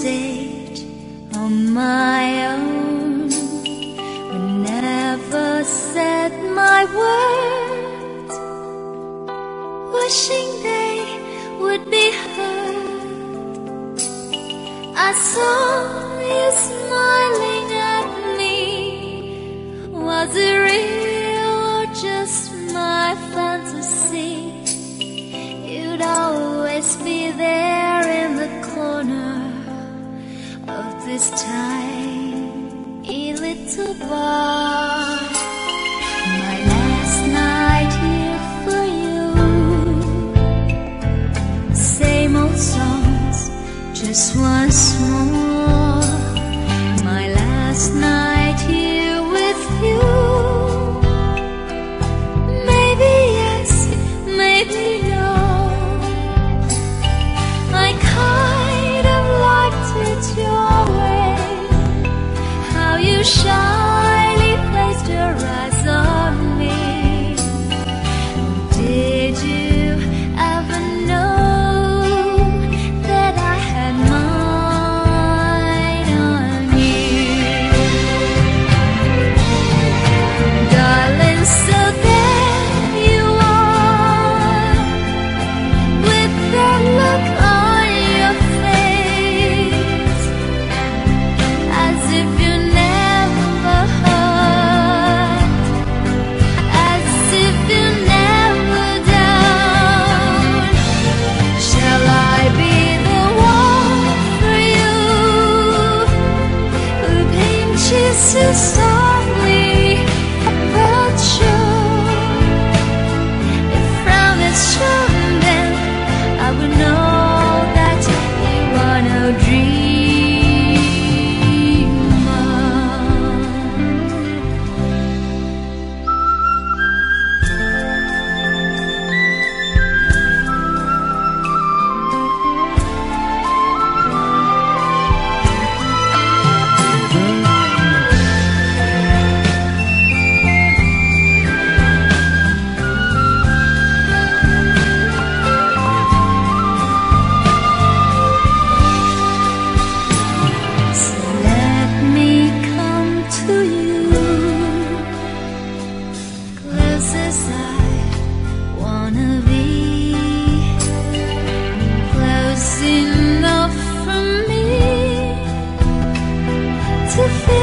stage on my own. We never said my words, wishing they would be heard. I saw you smiling at me. Was it real or just my fantasy? You'd always songs just once more. the. to feel